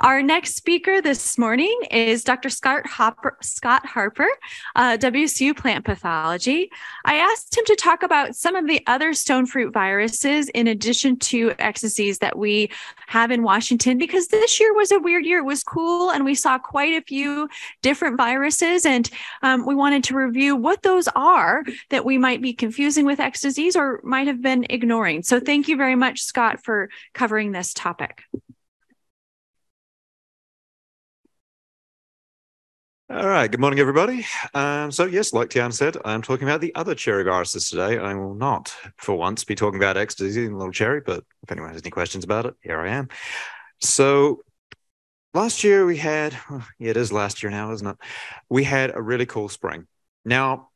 Our next speaker this morning is Dr. Scott Harper, Scott Harper uh, WSU Plant Pathology. I asked him to talk about some of the other stone fruit viruses in addition to X disease that we have in Washington because this year was a weird year. It was cool and we saw quite a few different viruses and um, we wanted to review what those are that we might be confusing with X disease or might have been ignoring. So thank you very much, Scott, for covering this topic. All right. Good morning, everybody. Um, so, yes, like Tian said, I'm talking about the other cherry viruses today. I will not, for once, be talking about X disease and little cherry, but if anyone has any questions about it, here I am. So, last year we had, yeah, it is last year now, isn't it? We had a really cool spring. Now,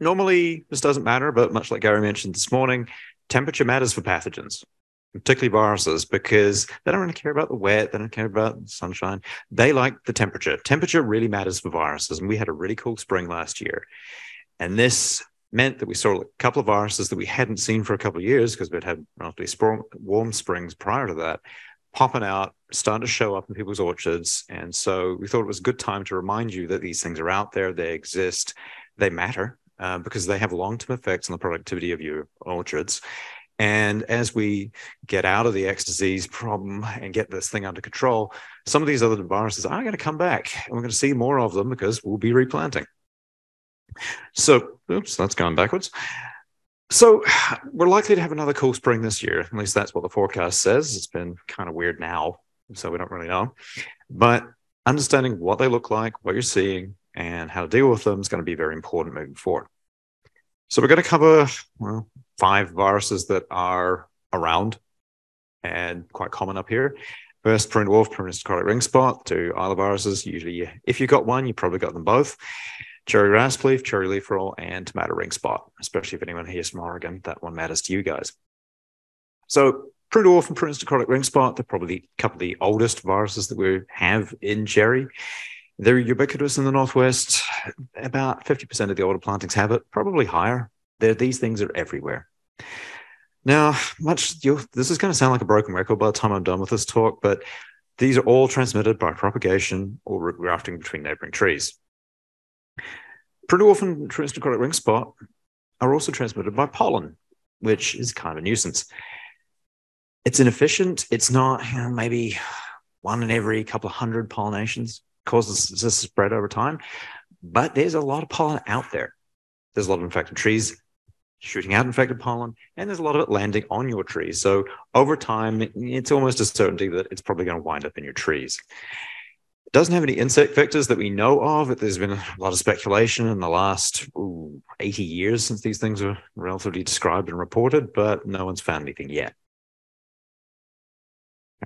normally this doesn't matter, but much like Gary mentioned this morning, temperature matters for pathogens particularly viruses, because they don't really care about the wet, they don't care about the sunshine. They like the temperature. Temperature really matters for viruses. And we had a really cool spring last year. And this meant that we saw a couple of viruses that we hadn't seen for a couple of years because we'd had relatively warm springs prior to that popping out, starting to show up in people's orchards. And so we thought it was a good time to remind you that these things are out there, they exist, they matter. Uh, because they have long-term effects on the productivity of your orchards. And as we get out of the X disease problem and get this thing under control, some of these other viruses are going to come back and we're going to see more of them because we'll be replanting. So, oops, that's gone backwards. So, we're likely to have another cool spring this year. At least that's what the forecast says. It's been kind of weird now, so we don't really know. But understanding what they look like, what you're seeing, and how to deal with them is going to be very important moving forward. So we're going to cover well, five viruses that are around and quite common up here. First, prune dwarf, prune ring spot, two viruses. Usually, if you've got one, you probably got them both. Cherry rasp leaf, cherry leaf roll, and tomato ring spot. Especially if anyone here is from Oregon, that one matters to you guys. So, prune dwarf and prune necrotic ring spot, they're probably a couple of the oldest viruses that we have in cherry. They're ubiquitous in the Northwest. About 50% of the older plantings have it, probably higher. They're, these things are everywhere. Now, much this is going to sound like a broken record by the time I'm done with this talk, but these are all transmitted by propagation or root grafting between neighboring trees. Pretty often, necrotic ring spot are also transmitted by pollen, which is kind of a nuisance. It's inefficient. It's not you know, maybe one in every couple of hundred pollinations causes this spread over time. But there's a lot of pollen out there. There's a lot of infected trees shooting out infected pollen, and there's a lot of it landing on your trees. So over time, it's almost a certainty that it's probably going to wind up in your trees. It doesn't have any insect vectors that we know of. There's been a lot of speculation in the last ooh, 80 years since these things were relatively described and reported, but no one's found anything yet.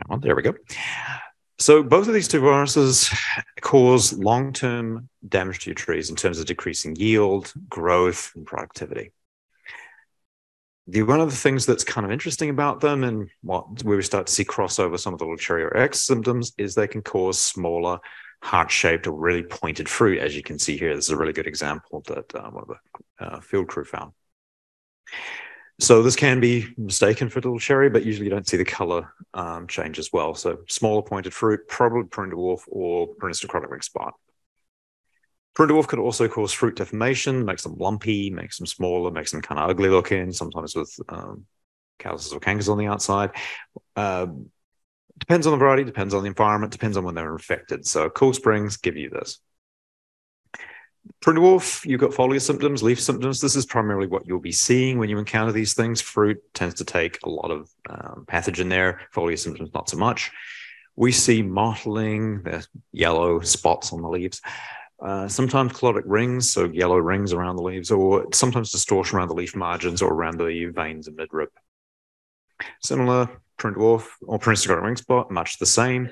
Well, there we go. So both of these two viruses cause long-term damage to your trees in terms of decreasing yield, growth, and productivity. The one of the things that's kind of interesting about them and what where we start to see crossover some of the Cherry X symptoms is they can cause smaller heart-shaped or really pointed fruit, as you can see here. This is a really good example that uh, one of the uh, field crew found. So this can be mistaken for little cherry, but usually you don't see the color um, change as well. So smaller pointed fruit, probably prune dwarf or necrotic ring spot. Prune dwarf could also cause fruit deformation, makes them lumpy, makes them smaller, makes them kind of ugly looking, sometimes with um, calluses or cankers on the outside. Uh, depends on the variety, depends on the environment, depends on when they're infected. So cool springs give you this. Prune dwarf, you've got foliar symptoms, leaf symptoms. This is primarily what you'll be seeing when you encounter these things. Fruit tends to take a lot of um, pathogen there, foliar symptoms not so much. We see mottling, the yellow spots on the leaves. Uh, sometimes chlorotic rings, so yellow rings around the leaves, or sometimes distortion around the leaf margins or around the veins and midrib. Similar, prune dwarf or prune ring spot, much the same.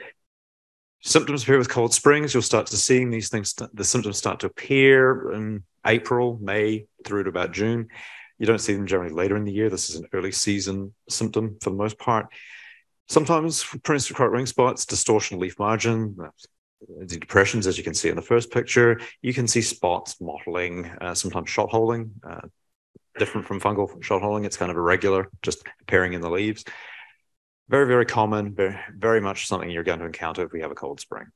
Symptoms appear with cold springs. You'll start to seeing these things, the symptoms start to appear in April, May, through to about June. You don't see them generally later in the year. This is an early season symptom for the most part. Sometimes pronounced ring spots, distortion of leaf margin, the depressions, as you can see in the first picture. You can see spots, mottling, uh, sometimes shot holing, uh, different from fungal shot holing. It's kind of irregular, just appearing in the leaves. Very, very common, very, very much something you're going to encounter if we have a cold spring.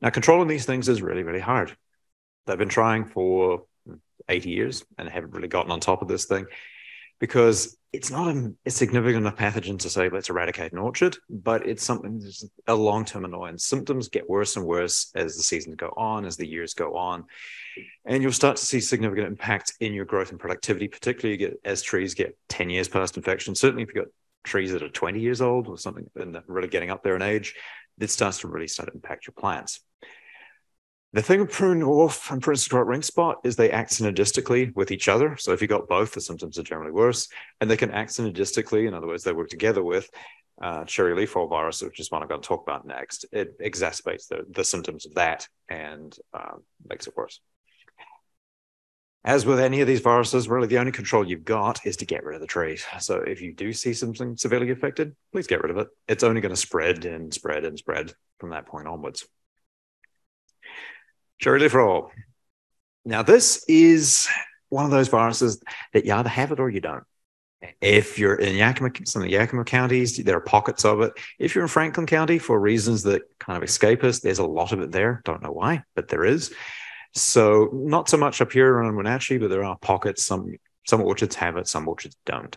Now, controlling these things is really, really hard. They've been trying for 80 years and haven't really gotten on top of this thing because it's not a, a, significant enough pathogen to say let's eradicate an orchard, but it's something that's a long-term annoyance. Symptoms get worse and worse as the seasons go on, as the years go on, and you'll start to see significant impact in your growth and productivity, particularly as trees get 10 years past infection. Certainly, if you've got trees that are 20 years old or something and really getting up there in age, it starts to really start to impact your plants. The thing with prune dwarf and prune necrotic ring spot is they act synergistically with each other. So if you got both, the symptoms are generally worse, and they can act synergistically. In other words, they work together with uh, cherry leaf roll virus, which is what I'm going to talk about next. It exacerbates the, the symptoms of that and uh, makes it worse. As with any of these viruses, really the only control you've got is to get rid of the trees. So if you do see something severely affected, please get rid of it. It's only going to spread and spread and spread from that point onwards. Cherry roll. Now, this is one of those viruses that you either have it or you don't. If you're in Yakima, some of the Yakima counties, there are pockets of it. If you're in Franklin County, for reasons that kind of escape us, there's a lot of it there. Don't know why, but there is. So not so much up here around Wenatchee, but there are pockets. Some some orchards have it, some orchards don't.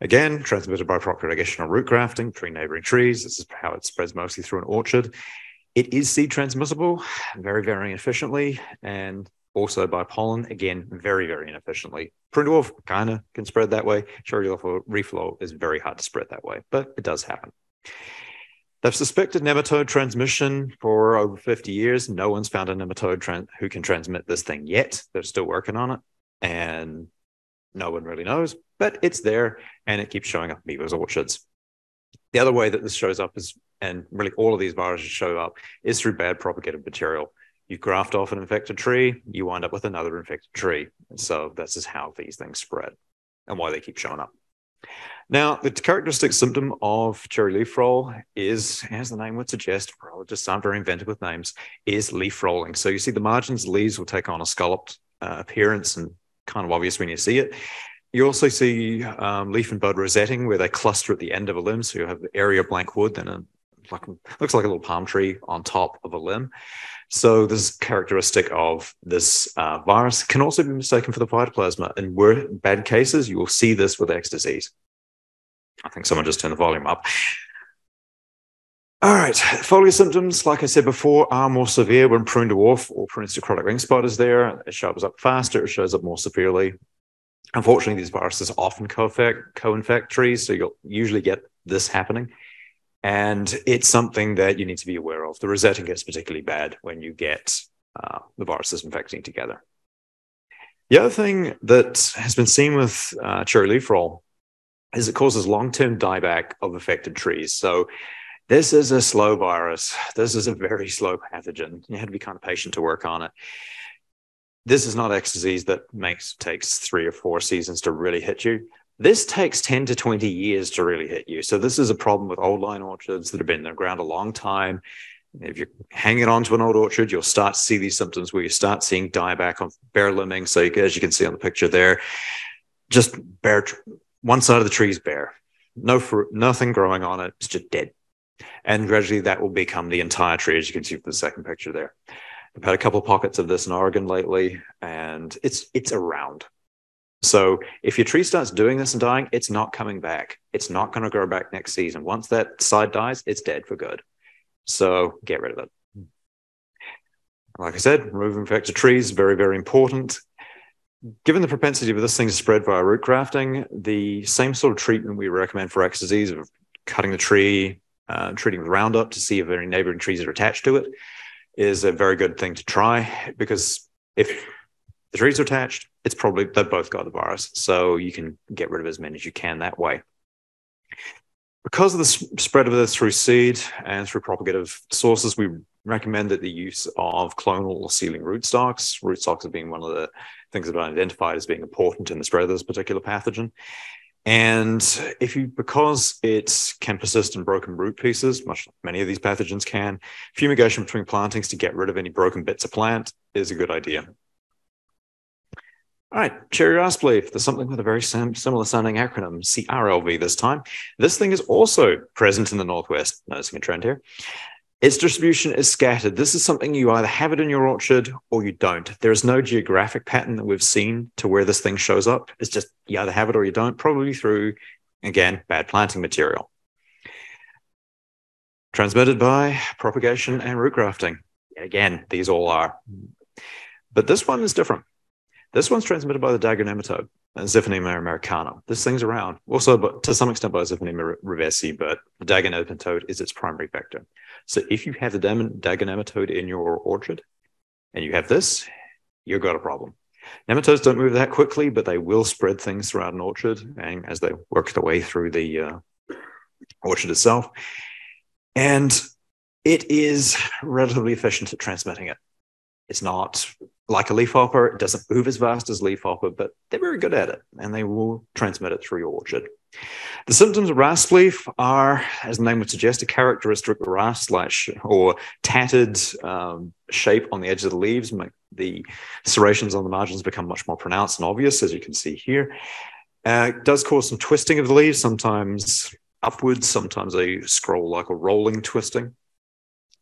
Again, transmitted by propagation or root grafting between neighboring trees. This is how it spreads mostly through an orchard. It is seed transmissible very, very efficiently and also by pollen, again, very, very inefficiently. Prune dwarf kind of can spread that way. Cherry leaf roll is very hard to spread that way, but it does happen. They've suspected nematode transmission for over 50 years. No one's found a nematode who can transmit this thing yet. They're still working on it, and no one really knows, but it's there and it keeps showing up in beavers' orchards. The other way that this shows up is and really all of these viruses show up is through bad propagated material. You graft off an infected tree, you wind up with another infected tree. So this is how these things spread and why they keep showing up. Now, the characteristic symptom of cherry leaf roll is, as the name would suggest, just sound very inventive with names, is leaf rolling. So you see the margins of leaves will take on a scalloped uh, appearance and kind of obvious when you see it. You also see um, leaf and bud rosetting where they cluster at the end of a limb. So you have area blank wood, then a like looks like a little palm tree on top of a limb. So this characteristic of this uh, virus can also be mistaken for the phytoplasma. In bad cases, you will see this with X disease. I think someone just turned the volume up. All right, foliar symptoms, like I said before, are more severe when prune dwarf or prune necrotic ring spot is there. It shows up faster, it shows up more severely. Unfortunately, these viruses often co-infect, co-infect trees, so you'll usually get this happening. And it's something that you need to be aware of. The rosetting gets particularly bad when you get uh, the viruses infecting together. The other thing that has been seen with uh, cherry leaf roll is it causes long-term dieback of affected trees. So this is a slow virus. This is a very slow pathogen. You have to be kind of patient to work on it. This is not X disease that makes takes three or four seasons to really hit you. This takes 10 to 20 years to really hit you. So this is a problem with old line orchards that have been in the ground a long time. If you're hanging on to an old orchard, you'll start to see these symptoms where you start seeing dieback on bare limbing. So you, as you can see on the picture there, just bare, one side of the tree is bare, no fruit, nothing growing on it. It's just dead. And gradually that will become the entire tree, as you can see from the second picture there. I've had a couple of pockets of this in Oregon lately, and it's it's around. So if your tree starts doing this and dying, it's not coming back. It's not going to grow back next season. Once that side dies, it's dead for good. So get rid of it. Like I said, remove infected trees, very, very important. Given the propensity of this thing to spread via root grafting, the same sort of treatment we recommend for X disease of cutting the tree, uh, treating with Roundup to see if any neighboring trees are attached to it is a very good thing to try because if the trees are attached, it's probably they've both got the virus. So you can get rid of as many as you can that way. Because of the spread of this through seed and through propagative sources, we recommend that the use of clonal or sealing rootstocks. Rootstocks have been one of the things that are identified as being important in the spread of this particular pathogen. And if you, because it can persist in broken root pieces, much like many of these pathogens can, fumigation between plantings to get rid of any broken bits of plant is a good idea. All right, cherry leaf. There's something with a very sim- similar sounding acronym, CRLV this time. This thing is also present in the Northwest. Noticing a trend here. Its distribution is scattered. This is something you either have it in your orchard or you don't. There is no geographic pattern that we've seen to where this thing shows up. It's just you either have it or you don't, probably through, again, bad planting material. Transmitted by propagation and root grafting. Again, these all are. But this one is different. This one's transmitted by the dagger nematode, Xiphinema americanum. This thing's around, also but to some extent by Xiphinema rivesi, but the dagger nematode is its primary vector. So if you have the dagger nematode in your orchard and you have this, you've got a problem. Nematodes don't move that quickly, but they will spread things throughout an orchard and as they work their way through the uh, orchard itself. And it is relatively efficient at transmitting it. It's not like a leafhopper. It doesn't move as fast as leafhopper, but they're very good at it and they will transmit it through your orchard. The symptoms of rasp leaf are, as the name would suggest, a characteristic rasp slash or tattered um, shape on the edge of the leaves. The serrations on the margins become much more pronounced and obvious, as you can see here. Uh, it does cause some twisting of the leaves, sometimes upwards, sometimes they scroll like a rolling twisting.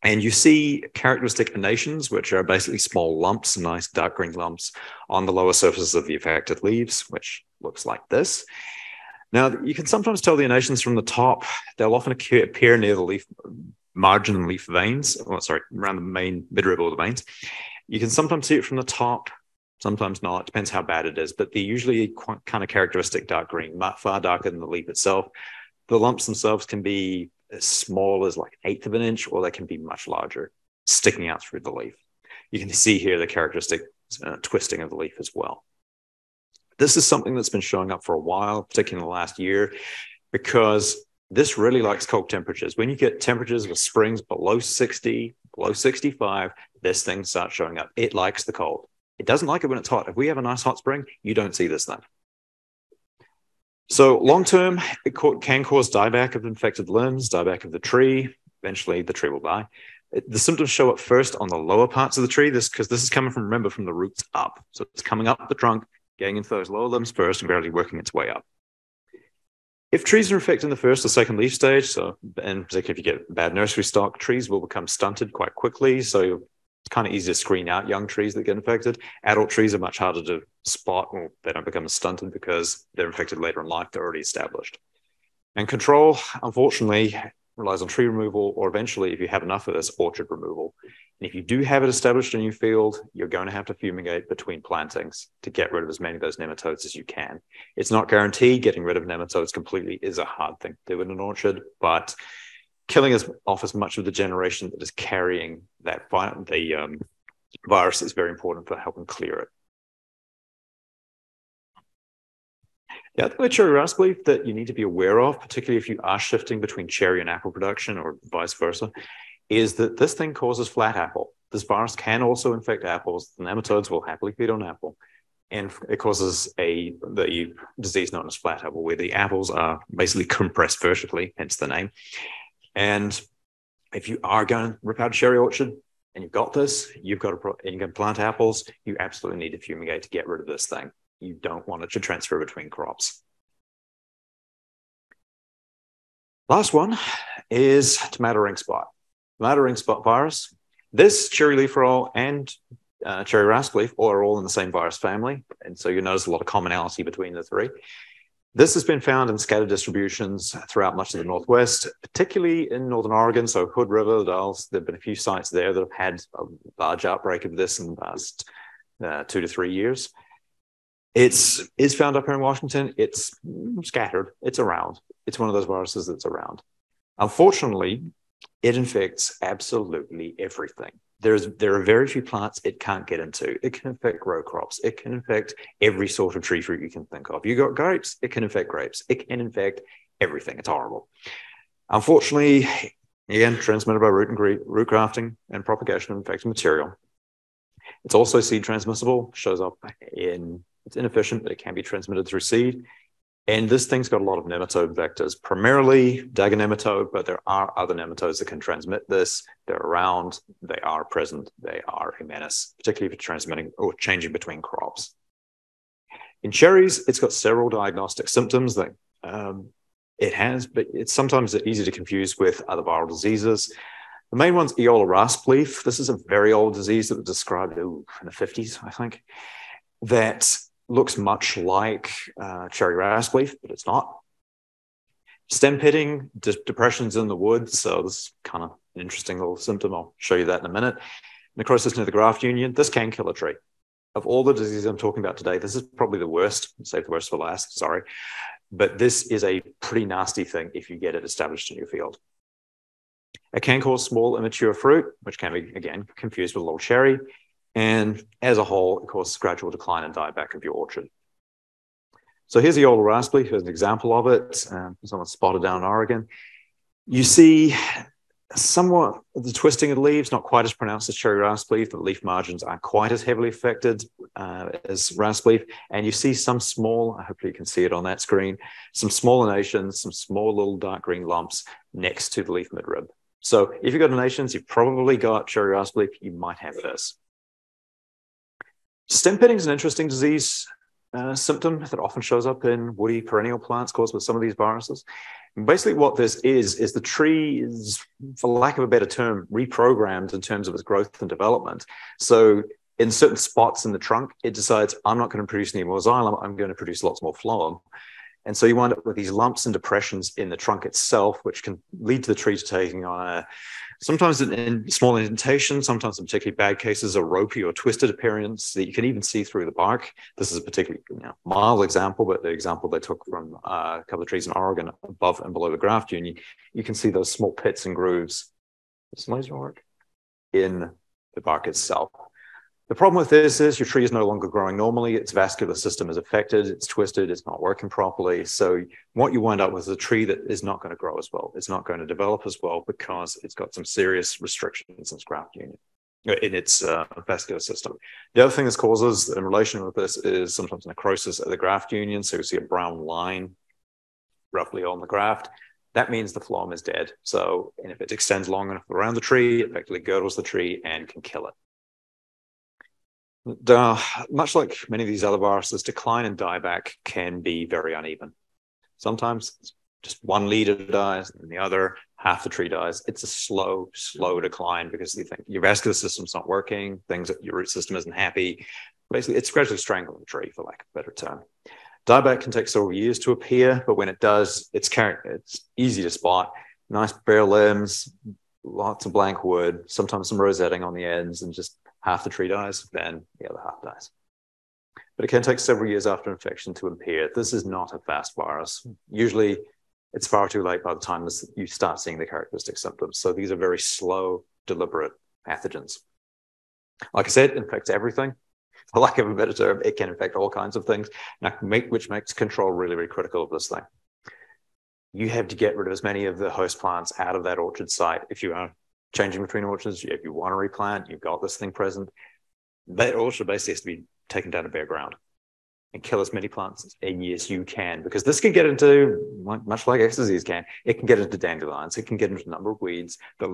And you see characteristic enations, which are basically small lumps, nice dark green lumps on the lower surfaces of the affected leaves, which looks like this. Now, you can sometimes tell the enations from the top. They'll often appear near the leaf margin and leaf veins, oh, sorry, around the main midrib or the veins. You can sometimes see it from the top, sometimes not. It depends how bad it is, but they're usually quite, kind of characteristic dark green, far darker than the leaf itself. The lumps themselves can be as small as like eighth of an inch, or they can be much larger, sticking out through the leaf. You can see here the characteristic uh, twisting of the leaf as well. This is something that's been showing up for a while, particularly in the last year, because this really likes cold temperatures. When you get temperatures with springs below 60, below 65, this thing starts showing up. It likes the cold. It doesn't like it when it's hot. If we have a nice hot spring, you don't see this thing. So long term, it can cause dieback of infected limbs, dieback of the tree. Eventually, the tree will die. the symptoms show up first on the lower parts of the tree. This because this is coming from remember from the roots up. So it's coming up the trunk, getting into those lower limbs first, and gradually working its way up. If trees are infected in the first or second leaf stage, so and particularly if you get bad nursery stock, trees will become stunted quite quickly. So kind of easy to screen out young trees that get infected. Adult trees are much harder to spot or they don't become stunted because they're infected later in life. They're already established. And control, unfortunately, relies on tree removal or eventually, if you have enough of this, orchard removal. And if you do have it established in your field, you're going to have to fumigate between plantings to get rid of as many of those nematodes as you can. It's not guaranteed. Getting rid of nematodes completely is a hard thing to do in an orchard, but killing us off as much of the generation that is carrying that vi- the um, virus is very important for helping clear it. The other cherry rasp leaf that you need to be aware of, particularly if you are shifting between cherry and apple production or vice versa, is that this thing causes flat apple. This virus can also infect apples. The nematodes will happily feed on apple. And it causes a the disease known as flat apple, where the apples are basically compressed vertically, hence the name. And if you are going to rip out a cherry orchard and you've got this, you've got to, and you're going to plant apples, you absolutely need to fumigate to get rid of this thing. You don't want it to transfer between crops. Last one is tomato ring spot. Tomato ring spot virus. This cherry leaf roll and uh, cherry rasp leaf are all in the same virus family. And so you notice a lot of commonality between the three. This has been found in scattered distributions throughout much of the Northwest, particularly in Northern Oregon. So Hood River, Dalles, there have been a few sites there that have had a large outbreak of this in the past uh, two to three years. It's is found up here in Washington. It's scattered. It's around. It's one of those viruses that's around. Unfortunately, it infects absolutely everything there's there are very few plants it can't get into. It can infect row crops. It can infect every sort of tree fruit you can think of. You got grapes, it can infect grapes. It can infect everything. It's horrible. Unfortunately, again, transmitted by root and root grafting and propagation of infected material. It's also seed transmissible, shows up in it's inefficient, but it can be transmitted through seed. And this thing's got a lot of nematode vectors, primarily dagger nematode, but there are other nematodes that can transmit this. They're around, they are present, they are a menace, particularly for transmitting or changing between crops. In cherries, it's got several diagnostic symptoms that um, it has, but it's sometimes easy to confuse with other viral diseases. The main one's Eola rasp leaf. This is a very old disease that was described ooh, in the 50s, I think, that looks much like uh, cherry rasp leaf, but it's not. Stem pitting, de- depressions in the wood. So this is kind of an interesting little symptom. I'll show you that in a minute. Necrosis near the graft union. This can kill a tree. Of all the diseases I'm talking about today, this is probably the worst. Save the worst for last. Sorry. But this is a pretty nasty thing if you get it established in your field. It can cause small immature fruit, which can be, again, confused with a little cherry. And as a whole, it causes gradual decline and dieback of your orchard. So here's the Eola rasp leaf. Here's an example of it. Um, someone spotted down in Oregon. You see somewhat the twisting of leaves, not quite as pronounced as cherry rasp leaf. The leaf margins aren't quite as heavily affected uh, as rasp leaf. And you see some small, hopefully you can see it on that screen, some small enations, some small little dark green lumps next to the leaf midrib. So if you've got enations, you've probably got cherry rasp leaf, you might have this. Stem pitting is an interesting disease uh, symptom that often shows up in woody perennial plants caused with some of these viruses. And basically, what this is, is the tree is, for lack of a better term, reprogrammed in terms of its growth and development. So, in certain spots in the trunk, it decides, I'm not going to produce any more xylem, I'm going to produce lots more phloem. And so you wind up with these lumps and depressions in the trunk itself, which can lead to the tree taking on a sometimes in, small indentation, sometimes in particularly bad cases, a ropey or twisted appearance that you can even see through the bark. This is a particularly you know, mild example, but the example they took from uh, a couple of trees in Oregon above and below the graft union, you can see those small pits and grooves. Does laser work? In the bark itself. The problem with this is your tree is no longer growing normally. Its vascular system is affected. It's twisted. It's not working properly. So what you wind up with is a tree that is not going to grow as well. It's not going to develop as well because it's got some serious restrictions in its graft union in its uh, vascular system. The other thing this causes in relation with this is sometimes necrosis of the graft union. So you see a brown line roughly on the graft. That means the phloem is dead. So, and if it extends long enough around the tree, it effectively girdles the tree and can kill it. Much like many of these other viruses, decline and dieback can be very uneven. Sometimes just one leader dies and the other half the tree dies. It's a slow, slow decline because you think your vascular system's not working, things your root system isn't happy. Basically, it's gradually strangling the tree, for lack of a better term. Dieback can take several years to appear, but when it does, it's it's easy to spot. Nice bare limbs, lots of blank wood, sometimes some rosetting on the ends, and just half the tree dies, then the other half dies. But it can take several years after infection to appear. This is not a fast virus. Usually, it's far too late by the time this, you start seeing the characteristic symptoms. So these are very slow, deliberate pathogens. Like I said, it infects everything. For lack of a better term, it can infect all kinds of things, which makes control really, really critical of this thing. You have to get rid of as many of the host plants out of that orchard site if you are changing between orchards. If you want to replant, you've got this thing present. That orchard basically has to be taken down to bare ground and kill as many plants as you can, because this can get into, much like X disease can, it can get into dandelions, it can get into a number of weeds that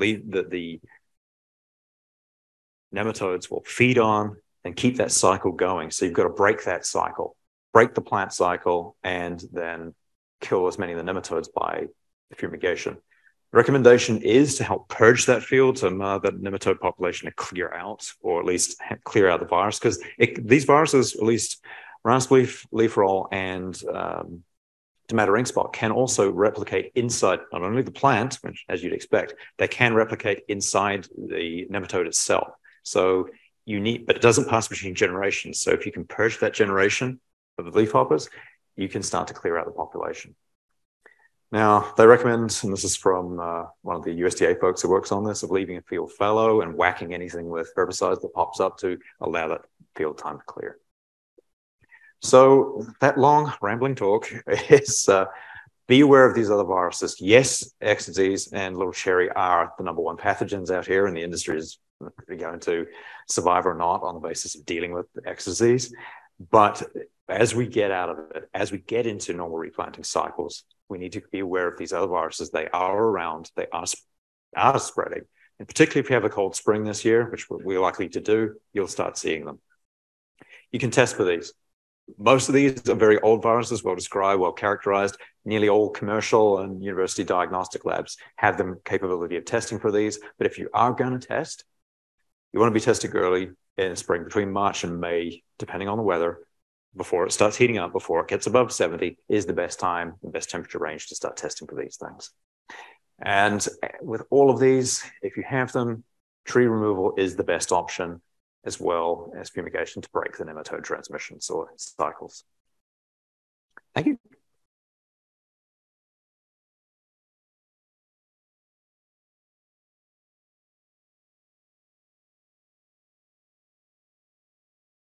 the nematodes will feed on and keep that cycle going. So you've got to break that cycle, break the plant cycle, and then kill as many of the nematodes by fumigation recommendation is to help purge that field, so uh, that nematode population to clear out, or at least clear out the virus, because these viruses, at least rasp leaf, roll, and um, tomato ring spot, can also replicate inside not only the plant, which, as you'd expect, they can replicate inside the nematode itself. So you need, but it doesn't pass between generations. So if you can purge that generation of the leaf hoppers, you can start to clear out the population. Now, they recommend, and this is from uh, one of the USDA folks who works on this, of leaving a field fallow and whacking anything with herbicides that pops up to allow that field time to clear. So that long rambling talk is uh, be aware of these other viruses. Yes, X disease and little cherry are the number one pathogens out here, and the industry is going to survive or not on the basis of dealing with X disease. But as we get out of it, as we get into normal replanting cycles, we need to be aware of these other viruses. They are around, they are, are spreading. And particularly if you have a cold spring this year, which we're likely to do, you'll start seeing them. You can test for these. most of these are very old viruses, well described, well characterized. Nearly all commercial and university diagnostic labs have the capability of testing for these. But if you are going to test, you want to be testing early in spring between March and May, depending on the weather, before it starts heating up, before it gets above 70, is the best time, the best temperature range to start testing for these things. And with all of these, if you have them, tree removal is the best option as well as fumigation to break the nematode transmissions or cycles. Thank you.